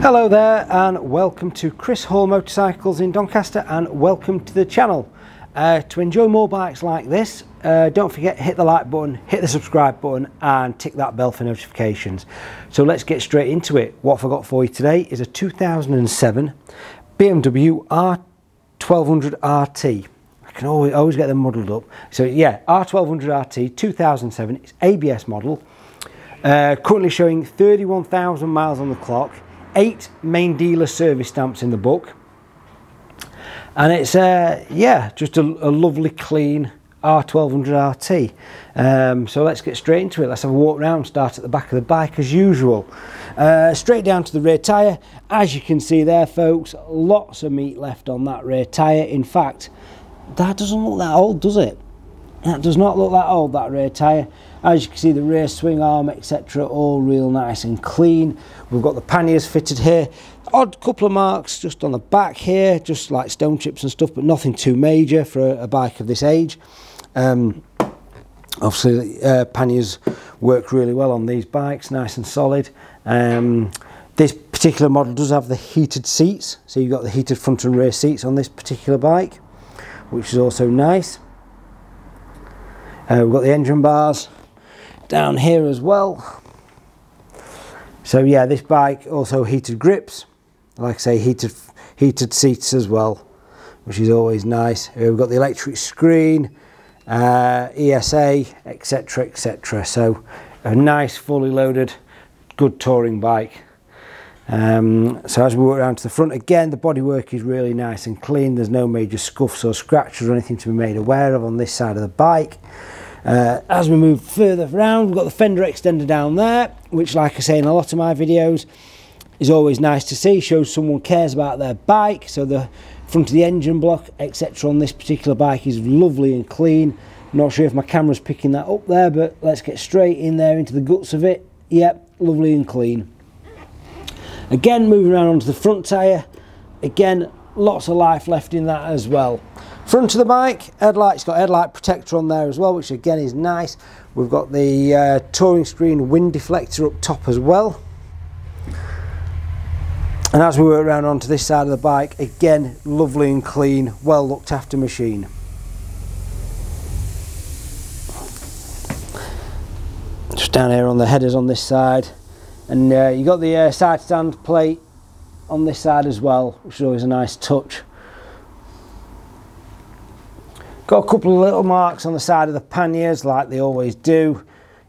Hello there and welcome to Chris Hall Motorcycles in Doncaster and welcome to the channel. Uh, to enjoy more bikes like this, uh, don't forget to hit the like button, hit the subscribe button and tick that bell for notifications. So let's get straight into it. What I've got for you today is a 2007 BMW R1200 RT. I can always, always get them muddled up. So yeah, R1200 RT 2007, it's ABS model. Uh, currently showing 31,000 miles on the clock, eight main dealer service stamps in the book. And it's, uh, yeah, just a, a, lovely clean R1200 RT. Um, so let's get straight into it. Let's have a walk around, start at the back of the bike as usual. Uh, straight down to the rear tyre. As you can see there, folks, lots of meat left on that rear tyre. In fact, that doesn't look that old, does it? That does not look that old, that rear tyre. As you can see, the rear swing arm, etc., all real nice and clean. We've got the panniers fitted here. Odd couple of marks just on the back here, just like stone chips and stuff, but nothing too major for a, a bike of this age. Um, obviously, uh, panniers work really well on these bikes, nice and solid. Um, this particular model does have the heated seats, so you've got the heated front and rear seats on this particular bike, which is also nice. Uh, we've got the engine bars down here as well. So yeah, this bike also heated grips, like I say, heated heated seats as well, which is always nice. We've got the electric screen, uh, ESA, etc., etc. So a nice, fully loaded, good touring bike. Um, so as we walk around to the front, again, the bodywork is really nice and clean. There's no major scuffs or scratches or anything to be made aware of on this side of the bike. Uh, as we move further around, we've got the fender extender down there, which like I say in a lot of my videos, is always nice to see, shows someone cares about their bike. So the front of the engine block, etc. on this particular bike is lovely and clean. Not sure if my camera's picking that up there, but let's get straight in there into the guts of it. Yep, lovely and clean. Again, moving around onto the front tyre. Again, lots of life left in that as well. Front of the bike, headlights got headlight protector on there as well, which again is nice. We've got the uh, touring screen wind deflector up top as well. And as we work around onto this side of the bike, again, lovely and clean, well looked after machine. Just down here on the headers on this side. And uh, you got the uh, side stand plate on this side as well, which is always a nice touch. Got a couple of little marks on the side of the panniers like they always do,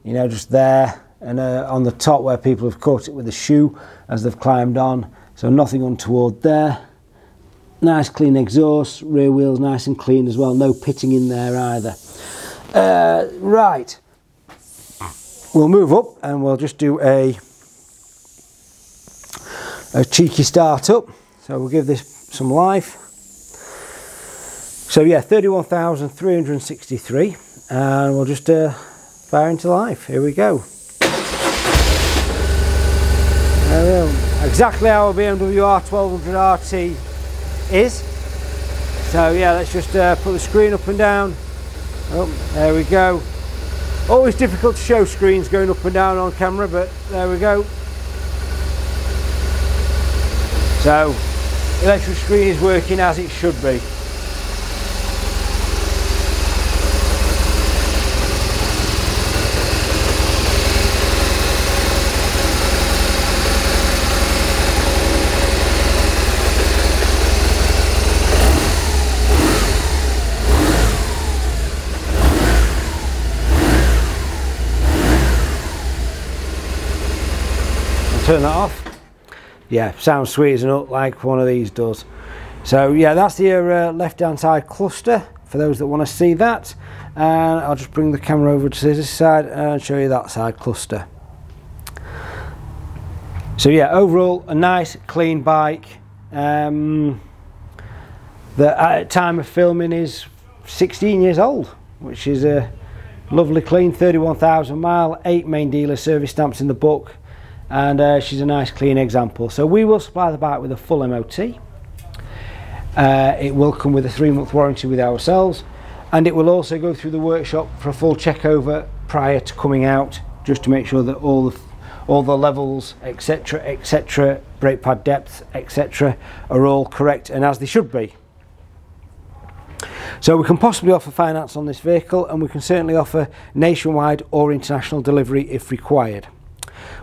you know, just there and uh, on the top where people have caught it with a shoe as they've climbed on. So nothing untoward there. Nice clean exhaust, rear wheels nice and clean as well, no pitting in there either. Uh, right, we'll move up and we'll just do a, a cheeky start up. So we'll give this some life. So yeah, 31,363 and we'll just uh, fire into life. Here we go. Exactly how a BMW R1200 RT is. So yeah, let's just uh, put the screen up and down. Oh, there we go. Always difficult to show screens going up and down on camera, but there we go. So, electric screen is working as it should be. Turn that off. Yeah sounds sweet as a nut like one of these does. So yeah that's the uh, left hand side cluster for those that want to see that. And I'll just bring the camera over to this side and show you that side cluster. So yeah overall a nice clean bike. Um, that at time of filming is 16 years old which is a lovely clean 31,000 mile 8 main dealer service stamps in the book and uh, she's a nice clean example. So we will supply the bike with a full MOT. Uh, it will come with a three month warranty with ourselves and it will also go through the workshop for a full check over prior to coming out just to make sure that all the all the levels, etc., etc., brake pad depth, etc., are all correct and as they should be. So we can possibly offer finance on this vehicle and we can certainly offer nationwide or international delivery if required.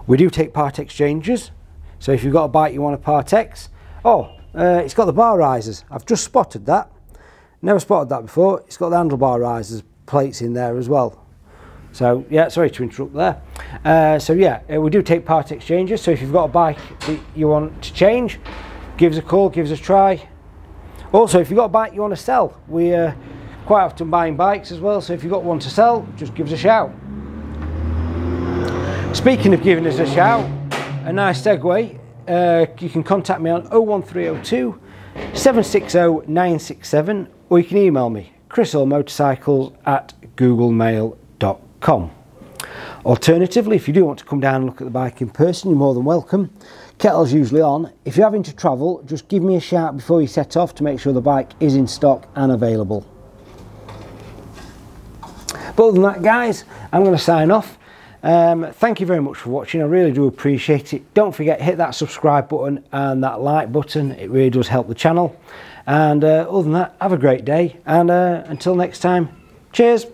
We do take part exchanges, so if you've got a bike you want a part X, oh, uh, it's got the bar risers. I've just spotted that. Never spotted that before. It's got the handlebar risers plates in there as well. So yeah, sorry to interrupt there. Uh, so yeah, uh, we do take part exchanges. So if you've got a bike that you want to change, give us a call, give us a try. Also, if you've got a bike you want to sell, we are uh, quite often buying bikes as well. So if you've got one to sell, just give us a shout. Speaking of giving us a shout, a nice segue. Uh, you can contact me on 01302 760 967 or you can email me chrishallmotorcycles at googlemail.com. Alternatively, if you do want to come down and look at the bike in person, you're more than welcome. Kettle's usually on. If you're having to travel, just give me a shout before you set off to make sure the bike is in stock and available. But other than that, guys, I'm going to sign off. Um, thank you very much for watching. I really do appreciate it. Don't forget, hit that subscribe button and that like button. It really does help the channel. And uh, other than that, have a great day. And uh, until next time, cheers.